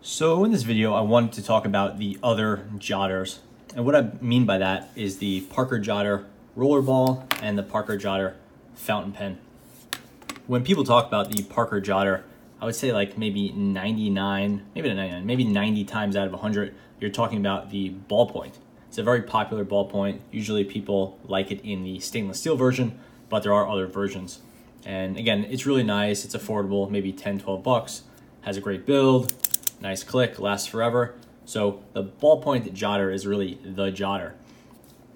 So in this video, I wanted to talk about the other jotters. And what I mean by that is the Parker Jotter rollerball and the Parker Jotter fountain pen. When people talk about the Parker Jotter, I would say like maybe 99, maybe 99, maybe 90 times out of 100, you're talking about the ballpoint. It's a very popular ballpoint. Usually people like it in the stainless steel version, but there are other versions. And again, it's really nice. It's affordable, maybe 10, 12 bucks. Has a great build, nice click, lasts forever. So the ballpoint jotter is really the jotter.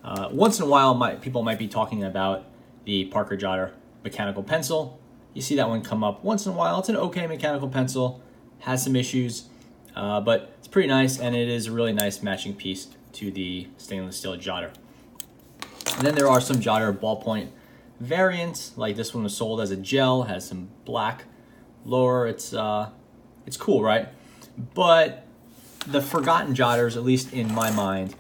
Uh, once in a while, my, people might be talking about the Parker Jotter mechanical pencil. You see that one come up once in a while. It's an okay mechanical pencil, has some issues, uh, but it's pretty nice and it is a really nice matching piece to the stainless steel jotter. And then there are some jotter ballpoint variants, like this one was sold as a gel, has some black lower. It's uh, it's cool, right? But the forgotten jotters, at least in my mind,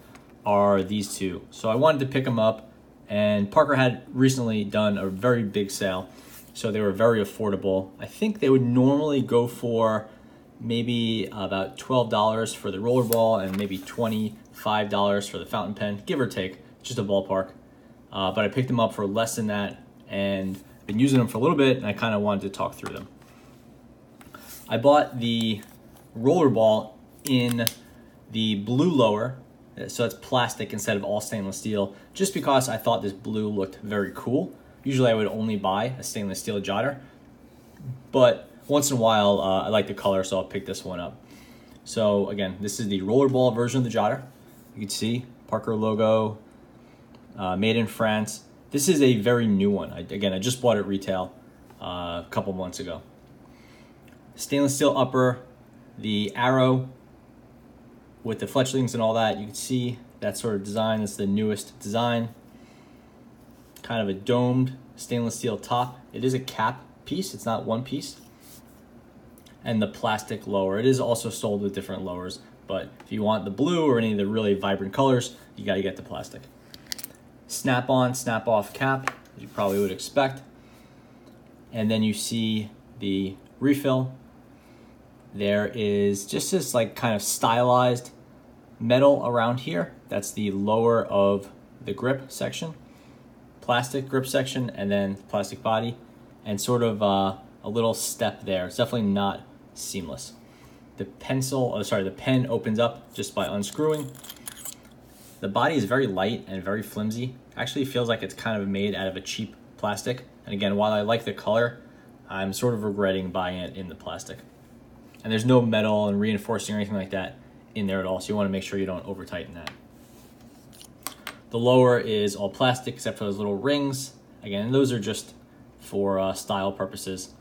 are these two. So I wanted to pick them up, and Parker had recently done a very big sale, so they were very affordable. I think they would normally go for maybe about $12 for the rollerball and maybe $25 for the fountain pen, give or take, just a ballpark. Uh, but I picked them up for less than that and I've been using them for a little bit, and I kind of wanted to talk through them. I bought the rollerball in the blue lower, so it's plastic instead of all stainless steel, just because I thought this blue looked very cool. Usually I would only buy a stainless steel jotter, but once in a while uh, I like the color, so I'll pick this one up. So again, this is the rollerball version of the jotter. You can see Parker logo, uh, made in France. This is a very new one. I, again, I just bought it retail uh, a couple months ago. Stainless steel upper, the arrow with the fletchings and all that. You can see that sort of design. It's the newest design. Kind of a domed stainless steel top. It is a cap piece. It's not one piece. And the plastic lower. It is also sold with different lowers, but if you want the blue or any of the really vibrant colors, you got to get the plastic. Snap on, snap off cap, you probably would expect. And then you see the refill there is just this like kind of stylized metal around here. That's the lower of the grip section, plastic grip section, and then plastic body, and sort of uh, a little step there. It's definitely not seamless. The pencil, oh, sorry, the pen opens up just by unscrewing. The body is very light and very flimsy. Actually feels like it's kind of made out of a cheap plastic. And again, while I like the color, I'm sort of regretting buying it in the plastic and there's no metal and reinforcing or anything like that in there at all. So you want to make sure you don't over tighten that. The lower is all plastic except for those little rings. Again, those are just for uh, style purposes.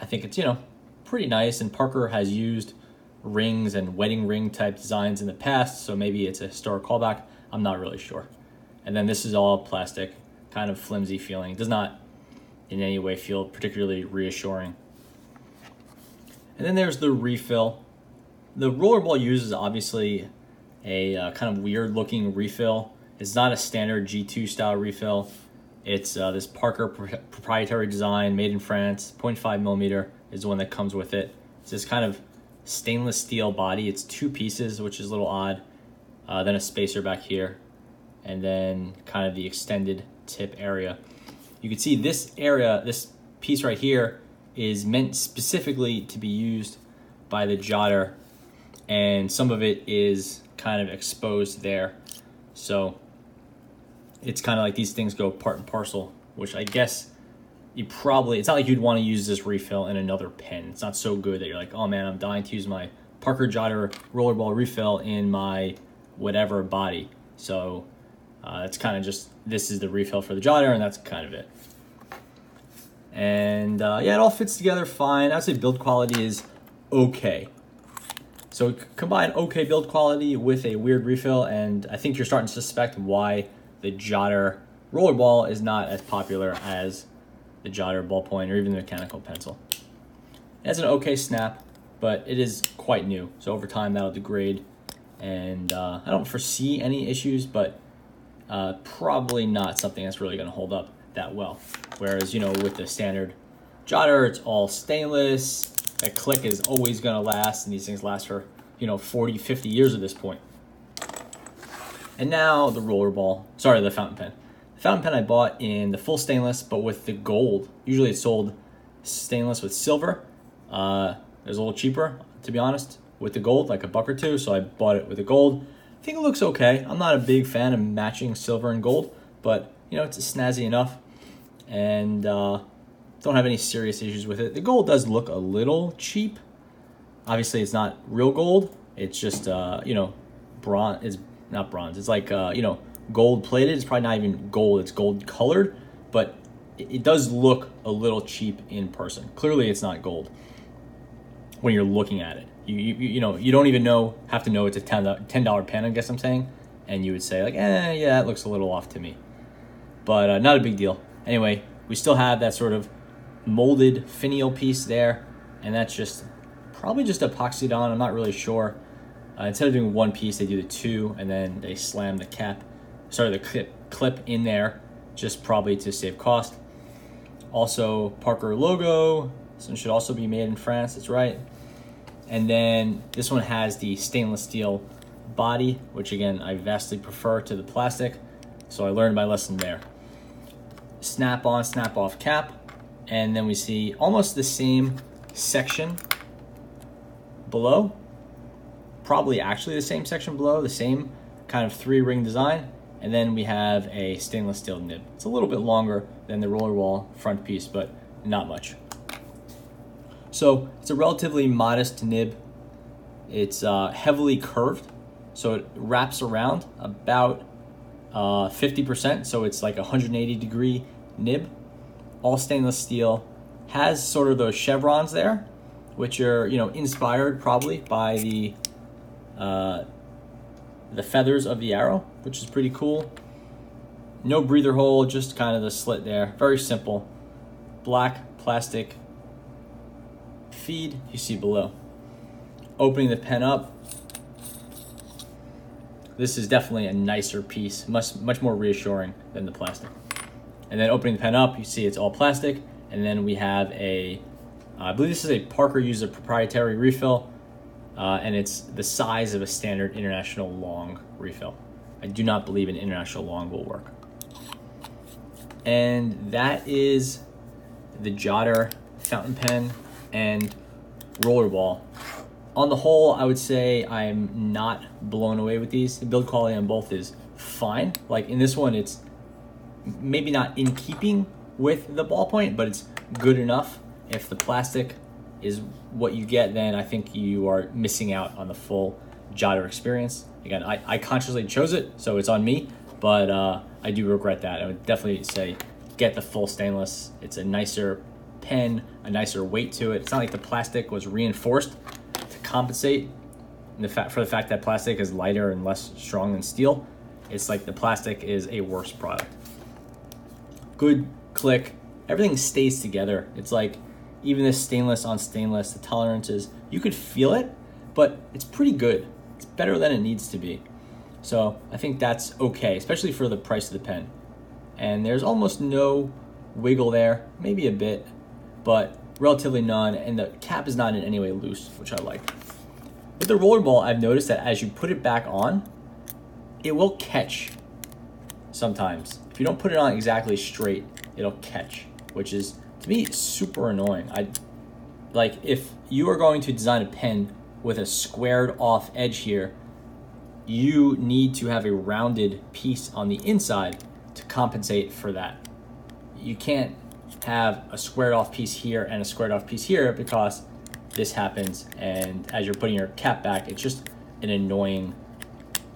I think it's, you know, pretty nice. And Parker has used rings and wedding ring type designs in the past. So maybe it's a historic callback. I'm not really sure. And then this is all plastic, kind of flimsy feeling. It does not in any way feel particularly reassuring. And then there's the refill. The rollerball uses obviously a uh, kind of weird looking refill. It's not a standard G2 style refill. It's uh, this Parker pr proprietary design made in France. 0.5 millimeter is the one that comes with it. It's this kind of stainless steel body. It's two pieces, which is a little odd. Uh, then a spacer back here, and then kind of the extended tip area. You can see this area, this piece right here, is meant specifically to be used by the jotter and some of it is kind of exposed there. So it's kind of like these things go part and parcel, which I guess you probably, it's not like you'd want to use this refill in another pen. It's not so good that you're like, oh man, I'm dying to use my Parker Jotter rollerball refill in my whatever body. So uh, it's kind of just, this is the refill for the jotter and that's kind of it. And uh, yeah, it all fits together fine. I'd say build quality is okay. So combine okay build quality with a weird refill, and I think you're starting to suspect why the Jotter rollerball is not as popular as the Jotter ballpoint or even the mechanical pencil. It has an okay snap, but it is quite new. So over time that'll degrade, and uh, I don't foresee any issues, but uh, probably not something that's really going to hold up that well. Whereas, you know, with the standard jotter, it's all stainless, that click is always going to last, and these things last for, you know, 40, 50 years at this point. And now the rollerball, sorry, the fountain pen. The fountain pen I bought in the full stainless, but with the gold. Usually it's sold stainless with silver. Uh, it was a little cheaper, to be honest, with the gold, like a buck or two. So I bought it with the gold. I think it looks okay. I'm not a big fan of matching silver and gold, but you know it's snazzy enough, and uh, don't have any serious issues with it. The gold does look a little cheap. Obviously, it's not real gold. It's just uh, you know, bronze. It's not bronze. It's like uh, you know, gold plated. It's probably not even gold. It's gold colored, but it, does look a little cheap in person. Clearly, it's not gold when you're looking at it. You, you, you know, you don't even know, have to know it's a $10, pen, I guess I'm saying. And you would say, like, eh, yeah, that looks a little off to me. But uh, not a big deal. Anyway, we still have that sort of molded finial piece there. And that's just probably just epoxied on. I'm not really sure. Uh, instead of doing one piece, they do the two, and then they slam the cap, sorry, the clip, clip in there, just probably to save cost. Also, Parker logo. This one should also be made in France. That's right. And then this one has the stainless steel body, which again, I vastly prefer to the plastic. So I learned my lesson there. Snap on, snap off cap. And then we see almost the same section below. Probably actually the same section below, the same kind of three ring design. And then we have a stainless steel nib. It's a little bit longer than the roller ball front piece, but not much. So it's a relatively modest nib. It's uh, heavily curved, so it wraps around about uh, 50%, so it's like 180 degree nib. All stainless steel, has sort of those chevrons there, which are you know inspired probably by the uh, the feathers of the arrow, which is pretty cool. No breather hole, just kind of the slit there. Very simple. Black plastic feed you see below. Opening the pen up, this is definitely a nicer piece, much, much more reassuring than the plastic. And then opening the pen up, you see it's all plastic, and then we have a, uh, I believe this is a Parker user proprietary refill, uh, and it's the size of a standard international long refill. I do not believe an international long will work. And that is the Jotter fountain pen and rollerball. On the whole, I would say I'm not blown away with these. The build quality on both is fine. Like in this one, it's maybe not in keeping with the ballpoint, but it's good enough. If the plastic is what you get, then I think you are missing out on the full Jotter experience. Again, I, I consciously chose it, so it's on me, but uh, I do regret that. I would definitely say get the full stainless. It's a nicer pen, a nicer weight to it. It's not like the plastic was reinforced to compensate the fact for the fact that plastic is lighter and less strong than steel. It's like the plastic is a worse product. Good click. Everything stays together. It's like even the stainless on stainless, the tolerances, you could feel it, but it's pretty good. It's better than it needs to be. So I think that's okay, especially for the price of the pen. And there's almost no wiggle there, maybe a bit, but relatively none, and the cap is not in any way loose, which I like. With the rollerball, I've noticed that as you put it back on, it will catch sometimes. If you don't put it on exactly straight, it'll catch, which is, to me, super annoying. I Like, if you are going to design a pen with a squared off edge here, you need to have a rounded piece on the inside to compensate for that. You can't have a squared off piece here and a squared off piece here because this happens and as you're putting your cap back it's just an annoying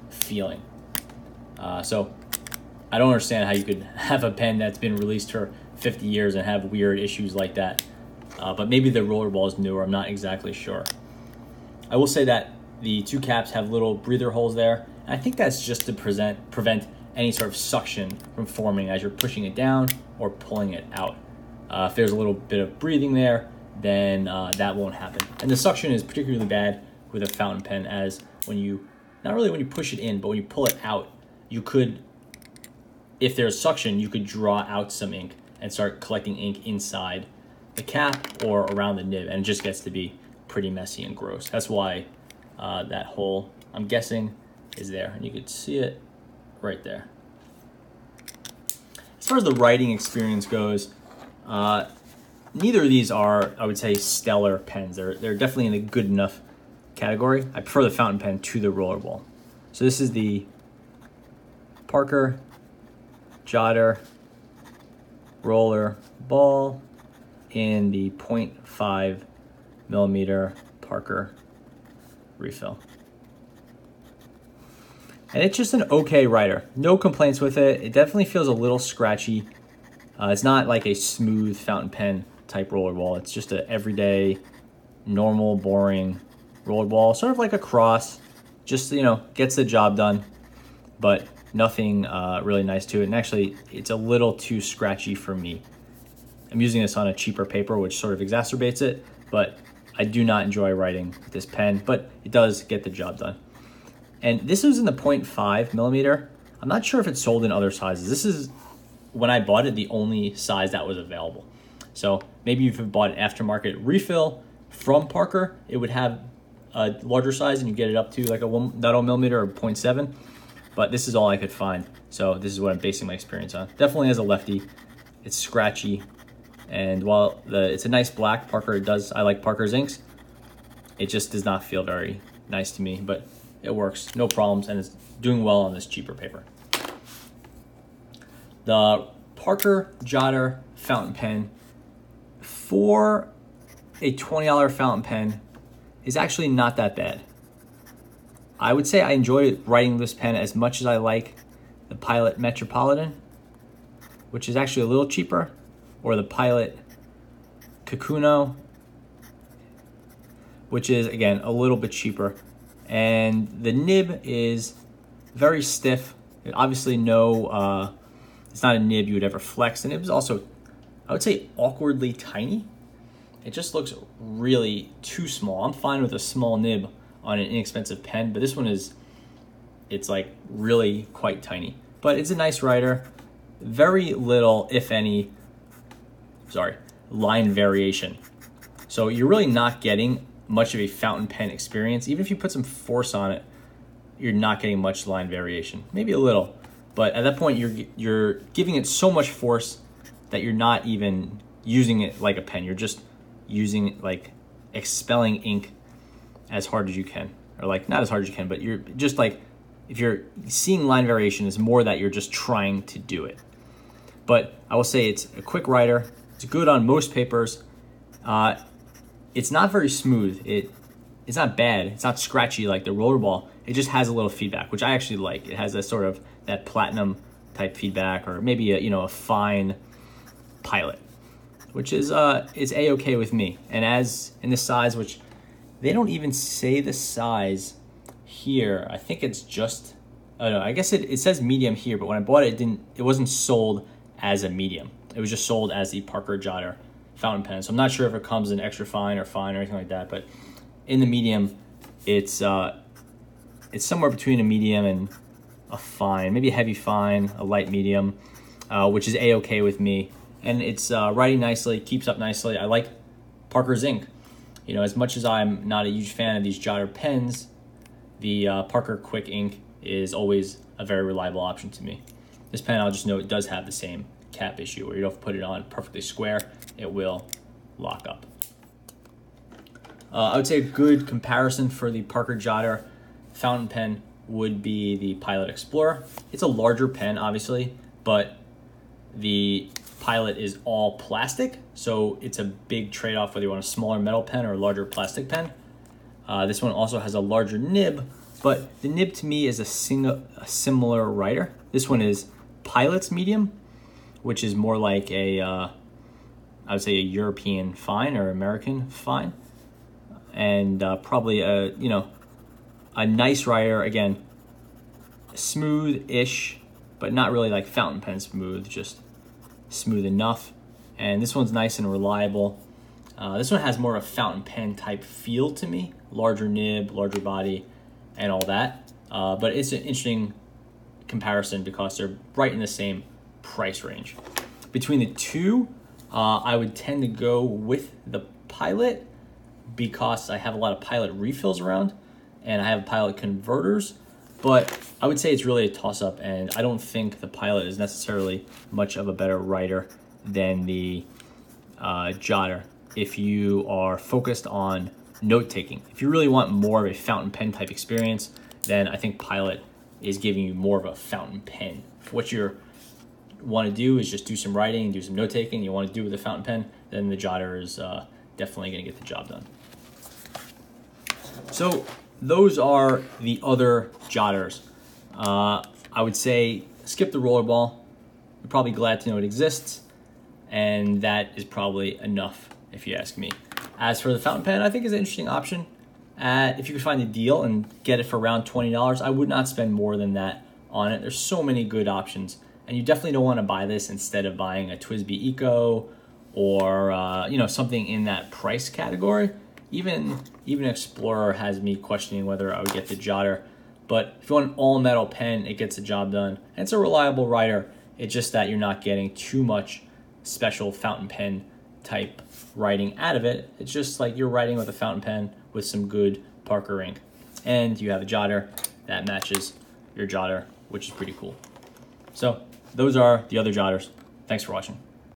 feeling uh, so I don't understand how you could have a pen that's been released for 50 years and have weird issues like that. Uh, but maybe the rollerball is newer I'm not exactly sure. I will say that the two caps have little breather holes there. And I think that's just to present, prevent any sort of suction from forming as you're pushing it down or pulling it out. Uh, if there's a little bit of breathing there, then uh, that won't happen. And the suction is particularly bad with a fountain pen as when you, not really when you push it in, but when you pull it out, you could, if there's suction, you could draw out some ink and start collecting ink inside the cap or around the nib, and it just gets to be pretty messy and gross. That's why uh, that hole, I'm guessing, is there. And you could see it right there. As far as the writing experience goes, uh, neither of these are, I would say, stellar pens. They're, they're definitely in the good enough category. I prefer the fountain pen to the rollerball. So this is the Parker Jotter roller ball in the 0.5 millimeter Parker refill. And it's just an okay writer. No complaints with it. It definitely feels a little scratchy. Uh, it's not like a smooth fountain pen type roller ball. It's just an everyday, normal, boring roller ball. Sort of like a cross. Just, you know, gets the job done. But nothing uh, really nice to it. And actually, it's a little too scratchy for me. I'm using this on a cheaper paper, which sort of exacerbates it. But I do not enjoy writing with this pen. But it does get the job done. And this is in the 0.5 millimeter. I'm not sure if it's sold in other sizes. This is, when I bought it, the only size that was available. So maybe if you bought an aftermarket refill from Parker, it would have a larger size and you get it up to like a one millimeter or 0.7. But this is all I could find. So this is what I'm basing my experience on. Definitely as a lefty, it's scratchy. And while the, it's a nice black, Parker does, I like Parker's inks. It just does not feel very nice to me, but it works, no problems, and it's doing well on this cheaper paper. The Parker Jotter fountain pen for a $20 fountain pen is actually not that bad. I would say I enjoy writing this pen as much as I like the Pilot Metropolitan, which is actually a little cheaper, or the Pilot Kakuno, which is again a little bit cheaper and the nib is very stiff. Obviously, no, uh, it's not a nib you would ever flex. And it was also, I would say, awkwardly tiny. It just looks really too small. I'm fine with a small nib on an inexpensive pen, but this one is, it's like really quite tiny. But it's a nice writer. Very little, if any, sorry, line variation. So you're really not getting much of a fountain pen experience. Even if you put some force on it, you're not getting much line variation. Maybe a little, but at that point you're you're giving it so much force that you're not even using it like a pen. You're just using it like expelling ink as hard as you can, or like not as hard as you can, but you're just like if you're seeing line variation is more that you're just trying to do it. But I will say it's a quick writer. It's good on most papers. Uh, it's not very smooth. It it's not bad. It's not scratchy like the rollerball. It just has a little feedback, which I actually like. It has a sort of that platinum type feedback, or maybe a you know a fine pilot, which is uh is a okay with me. And as in the size, which they don't even say the size here. I think it's just I don't know. I guess it, it says medium here, but when I bought it, it didn't. It wasn't sold as a medium. It was just sold as the Parker Jotter fountain pen. So I'm not sure if it comes in extra fine or fine or anything like that, but in the medium, it's uh, it's somewhere between a medium and a fine, maybe a heavy fine, a light medium, uh, which is a-okay with me. And it's uh, writing nicely, keeps up nicely. I like Parker's ink. You know, as much as I'm not a huge fan of these Jotter pens, the uh, Parker Quink is always a very reliable option to me. This pen, I'll just note, does have the same cap issue where you don't put it on perfectly square, it will lock up. Uh, I would say a good comparison for the Parker Jotter fountain pen would be the Pilot Explorer. It's a larger pen, obviously, but the Pilot is all plastic, so it's a big trade-off whether you want a smaller metal pen or a larger plastic pen. Uh, this one also has a larger nib, but the nib to me is a, single, a similar writer. This one is Pilot's medium, which is more like a, uh, I would say a European fine or American fine, and uh, probably a you know a nice writer again, smooth-ish, but not really like fountain pen smooth, just smooth enough. And this one's nice and reliable. Uh, this one has more of a fountain pen type feel to me, larger nib, larger body, and all that. Uh, but it's an interesting comparison because they're right in the same price range. Between the two, Uh, I would tend to go with the Pilot because I have a lot of Pilot refills around and I have Pilot converters. But I would say it's really a toss up, and I don't think the Pilot is necessarily much of a better writer than the uh, Jotter if you are focused on note taking. If you really want more of a fountain pen type experience, then I think Pilot is giving you more of a fountain pen. What you want to do is just do some writing, do some note taking, you want to do with a fountain pen, then the Jotter is uh, definitely going to get the job done. So those are the other Jotters. Uh, I would say skip the rollerball. You're probably glad to know it exists, and that is probably enough if you ask me. As for the fountain pen, I think is an interesting option. Uh, if you could find a deal and get it for around $20, I would not spend more than that on it. There's so many good options. And you definitely don't want to buy this instead of buying a TWSBI Eco or uh, you know something in that price category. Even even Explorer has me questioning whether I would get the Jotter. But if you want an all metal pen, it gets the job done. And it's a reliable writer. It's just that you're not getting too much special fountain pen type writing out of it. It's just like you're writing with a fountain pen with some good Parker ink. And you have a jotter that matches your jotter, which is pretty cool. So those are the other jotters. Thanks for watching.